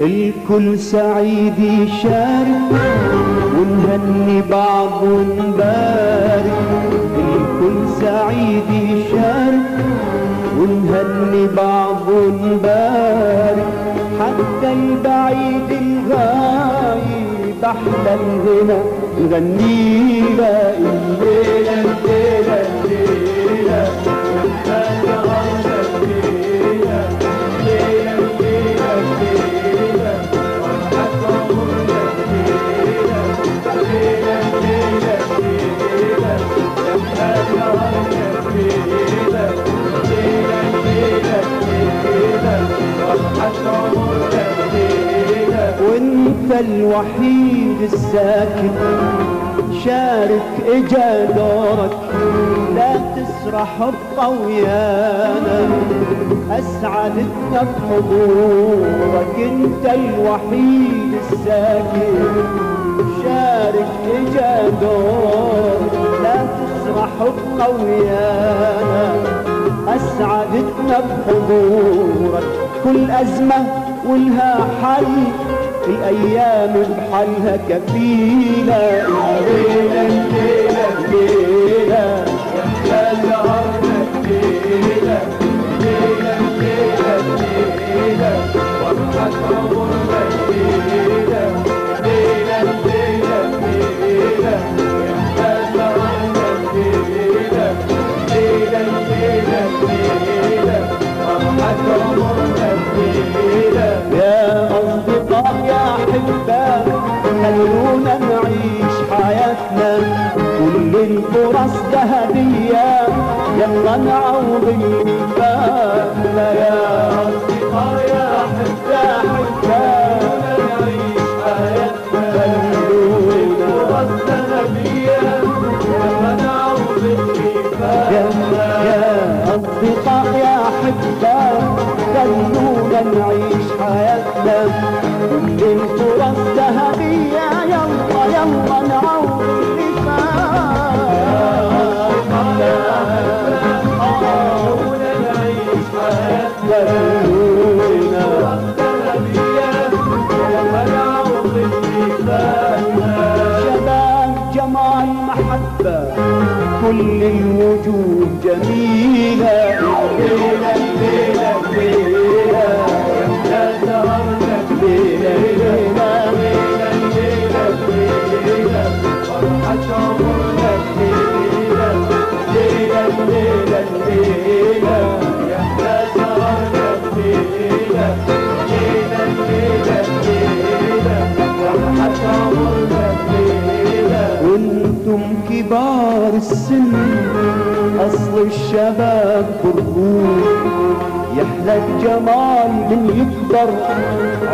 الكل سعيد يشارك ونهني بعض ونبارك الكل سعيد يشارك ونهني بعض ونبارك حتى البعيد الغايب أحلى الغنى نغني له الليلة الليلة الليلة الوحيد الساكن شارك إجا دورك لا تسرح الطويانة اسعدتنا بحضورك أنت الوحيد الساكن شارك إجا دورك لا تسرح الطويانة اسعدتنا بحضورك كل أزمة ولها حل. الأيام بحالها كفيلة. يلا نعوض فاتنا يا أصدقاء يا أحباء أحباء نعيش حياتنا كل الفرص ذهبية يلا نعوض فاتنا يا أصدقاء يا أحباء خلونا نعيش حياتنا كل كل الوجوه جميلة الليلة الليلة الليلة يا سهرنا الليلة الليلة اصل الشباب برهون يحلى الجمال من يكبر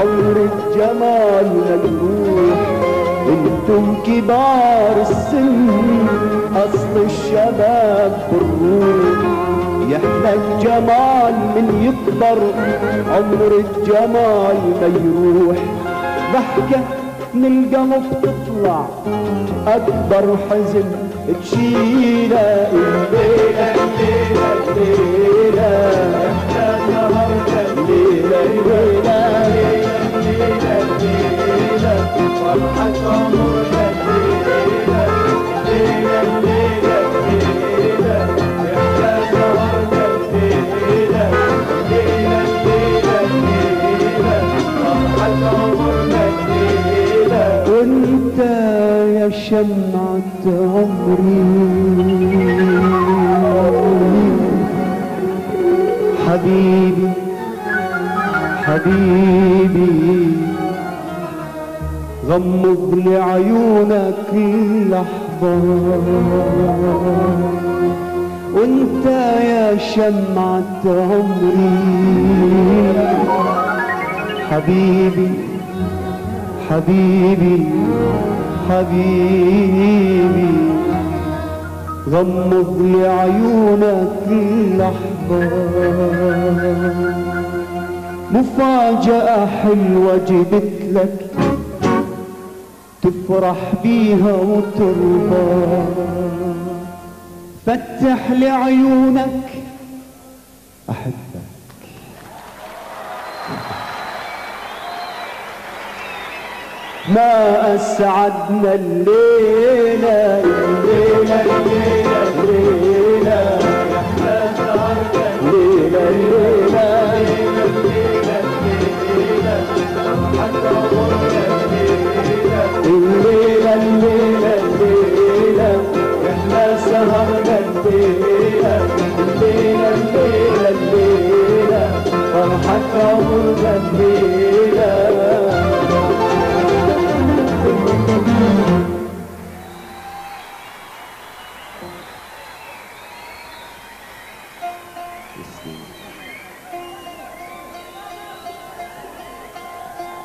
عمر الجمال مجروح أنتم كبار السن اصل الشباب بالروح يحلى الجمال من يكبر عمر الجمال ما يروح. ضحكة من القلب تطلع أكبر حزن تشيله الليلة الليلة الليلة شمعة عمري. حبيبي حبيبي غمض لعيونك لحظة وانت يا شمعة عمري. حبيبي حبيبي حبيبي. غمض لعيونك لحظة مفاجأة حلوة جبت لك تفرح بيها وترضى. فتح لعيونك أحبك ما أسعدنا الليلة الليلة الليلة الليلة الليلة. الليلة الليلة الليلة إحنا سهرنا الليلة الليلة الليلة الليلة فرحتنا